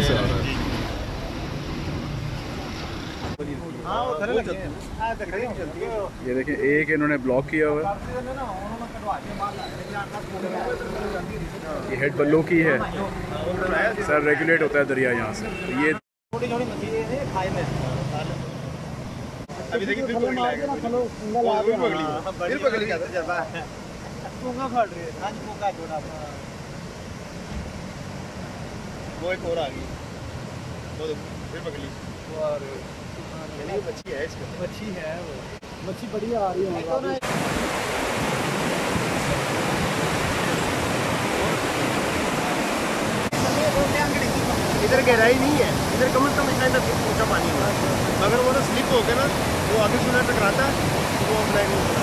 ज़ोर से आ रहा है। ये देखें एक इन्होंने ब्लॉक किया हुआ है। ये हेड बल्लो की है। सर रेगुलेट होता है दरिया यहाँ से। तो ये अभी देखिए फिर पकड़ लिया फिर पकड़ लिया तजर्बा है। वो एक और आ गई। वो देखो फिर पकड़। ली और मच्छी है इसमें मच्छी है वो। मच्छी बड़ी आ रही है। इधर गहराई नहीं है। इधर कम से कम इतना इतना ऊँचा पानी होगा। मगर वो ना स्लिप हो गया ना वो आगे सुना टकराता है तो वो अपना नहीं